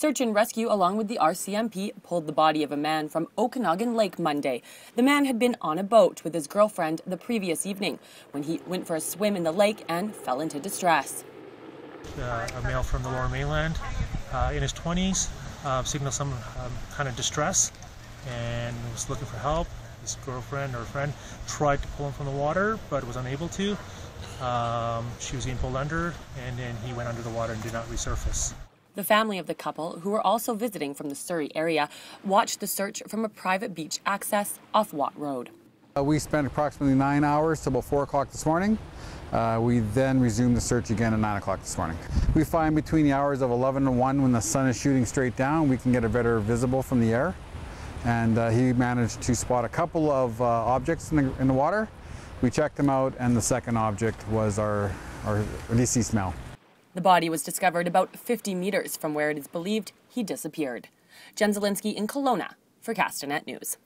Search and rescue, along with the RCMP, pulled the body of a man from Okanagan Lake Monday. The man had been on a boat with his girlfriend the previous evening when he went for a swim in the lake and fell into distress. Uh, a male from the lower mainland uh, in his 20s uh, signaled some um, kind of distress and was looking for help. His girlfriend or friend tried to pull him from the water but was unable to. Um, she was being pulled under and then he went under the water and did not resurface. The family of the couple, who were also visiting from the Surrey area, watched the search from a private beach access off Watt Road. Uh, we spent approximately nine hours till about 4 o'clock this morning. Uh, we then resumed the search again at 9 o'clock this morning. We find between the hours of 11 and 1 when the sun is shooting straight down, we can get a better visible from the air. And uh, he managed to spot a couple of uh, objects in the, in the water. We checked them out, and the second object was our, our deceased male. The body was discovered about 50 meters from where it is believed he disappeared. Jen Zielinski in Kelowna for Castanet News.